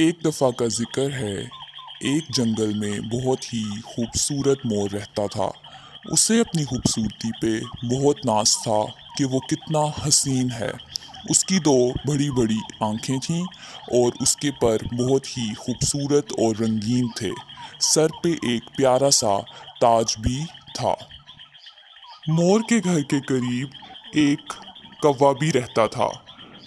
एक दफ़ा का ज़िक्र है, एक जंगल में बहुत ही खूबसूरत मोर रहता था। उसे अपनी खूबसूरती पे बहुत नाज था कि वो कितना हसीन है। उसकी दो बड़ी बड़ी आँखें थीं और उसके पर बहुत ही खूबसूरत और रंगीन थे। सर पे एक प्यारा सा ताज भी था। मोर के घर के करीब एक कौवा भी रहता था,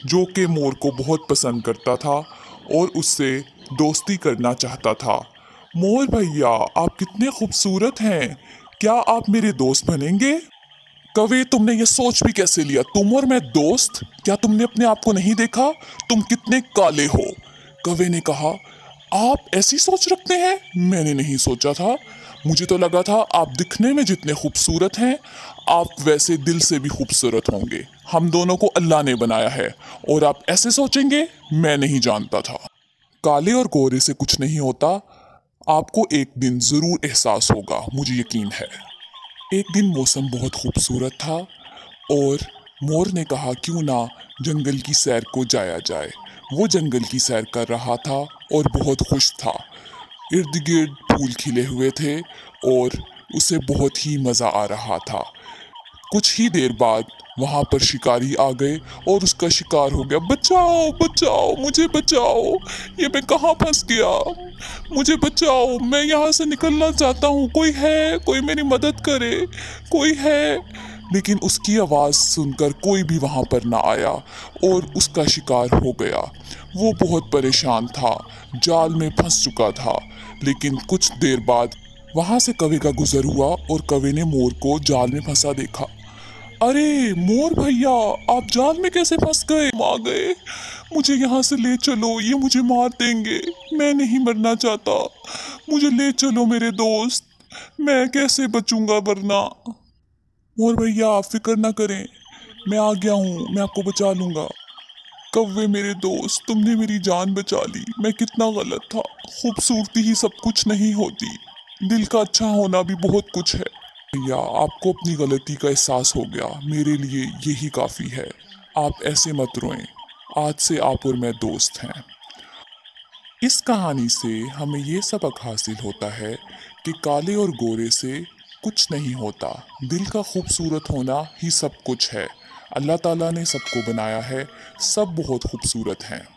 जो कि मोर को बहुत पसंद करता था और उससे दोस्ती करना चाहता था। मोर भैया, आप कितने खूबसूरत हैं। क्या आप मेरे दोस्त बनेंगे? कवे, तुमने ये सोच भी कैसे लिया? तुम और मैं दोस्त? क्या तुमने अपने आप को नहीं देखा? तुम कितने काले हो। कवे ने कहा, आप ऐसी सोच रखते हैं? मैंने नहीं सोचा था। मुझे तो लगा था आप दिखने में जितने खूबसूरत हैं, आप वैसे दिल से भी खूबसूरत होंगे। हम दोनों को अल्लाह ने बनाया है, और आप ऐसे सोचेंगे, मैं नहीं जानता था। काले और गोरे से कुछ नहीं होता, आपको एक दिन ज़रूर एहसास होगा, मुझे यकीन है। एक दिन मौसम बहुत खूबसूरत था, और मोर ने कहा, क्यों ना जंगल की सैर को जाया जाए। वो जंगल की सैर कर रहा था, और बहुत खुश था। इर्द गिर्द फूल खिले हुए थे और उसे बहुत ही मज़ा आ रहा था। कुछ ही देर बाद वहाँ पर शिकारी आ गए और उसका शिकार हो गया। बचाओ बचाओ, मुझे बचाओ। ये मैं कहाँ फंस गया? मुझे बचाओ, मैं यहाँ से निकलना चाहता हूँ। कोई है? कोई मेरी मदद करे। कोई है? लेकिन उसकी आवाज़ सुनकर कोई भी वहाँ पर ना आया और उसका शिकार हो गया। वो बहुत परेशान था, जाल में फंस चुका था। लेकिन कुछ देर बाद वहाँ से कवि का गुजर हुआ और कवि ने मोर को जाल में फंसा देखा। अरे, मोर भैया, आप जाल में कैसे फंस गए? आ गए। मुझे यहाँ से ले चलो, ये मुझे मार देंगे। मैं नहीं मरना चाहता। मुझे ले चलो मेरे दोस्त। मैं कैसे बचूँगा वरना? मोर भैया, आप फ़िक्र ना करें। मैं आ गया हूँ, मैं आपको बचा लूँगा। कव्वे मेरे दोस्त, तुमने मेरी जान बचा ली। मैं कितना गलत था। खूबसूरती ही सब कुछ नहीं होती। दिल का अच्छा होना भी बहुत कुछ है। भैया, आपको अपनी गलती का एहसास हो गया। मेरे लिए यही काफ़ी है। आप ऐसे मत रोएँ। आज से आप और मैं दोस्त हैं। इस कहानी से हमें ये सबक हासिल होता है कि काले और गोरे से कुछ नहीं होता। दिल का खूबसूरत होना ही सब कुछ है। अल्लाह ताला ने सबको बनाया है सब बहुत खूबसूरत हैं।